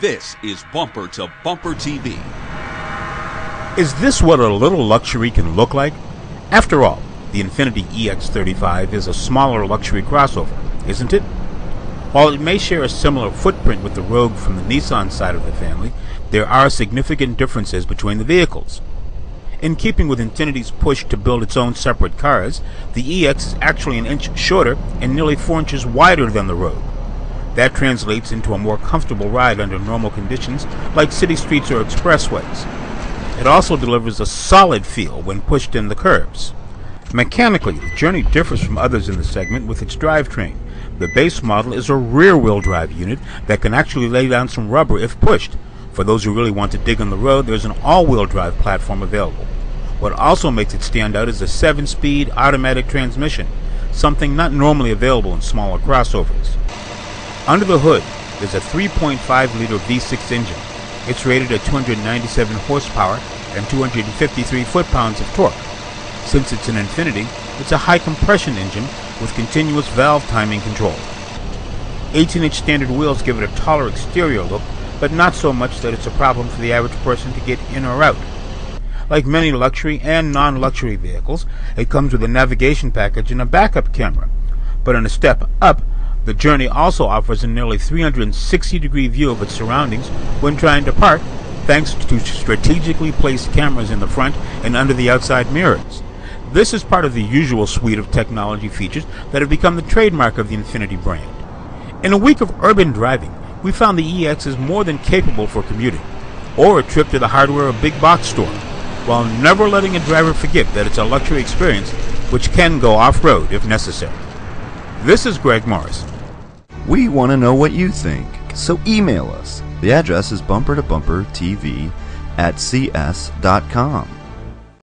This is Bumper to Bumper TV. Is this what a little luxury can look like? After all, the Infiniti EX35 is a smaller luxury crossover, isn't it? While it may share a similar footprint with the Rogue from the Nissan side of the family, there are significant differences between the vehicles. In keeping with Infiniti's push to build its own separate cars, the EX is actually an inch shorter and nearly 4 inches wider than the Rogue. That translates into a more comfortable ride under normal conditions like city streets or expressways. It also delivers a solid feel when pushed in the curves. Mechanically, the Journey differs from others in the segment with its drivetrain. The base model is a rear-wheel drive unit that can actually lay down some rubber if pushed. For those who really want to dig on the road, there's an all-wheel drive platform available. What also makes it stand out is a 7-speed automatic transmission, something not normally available in smaller crossovers. Under the hood, there's a 3.5-liter V6 engine. It's rated at 297 horsepower and 253 foot-pounds of torque. Since it's an Infiniti, it's a high compression engine with continuous valve timing control. 18-inch standard wheels give it a taller exterior look, but not so much that it's a problem for the average person to get in or out. Like many luxury and non-luxury vehicles, it comes with a navigation package and a backup camera. But in a step up, the Journey also offers a nearly 360 degree view of its surroundings when trying to park, thanks to strategically placed cameras in the front and under the outside mirrors. This is part of the usual suite of technology features that have become the trademark of the Infiniti brand. In a week of urban driving, we found the EX is more than capable for commuting, or a trip to the hardware or big box store, while never letting a driver forget that it's a luxury experience which can go off road if necessary. This is Greg Morris. We want to know what you think, so email us. The address is bumper to bumper TV at cs.com.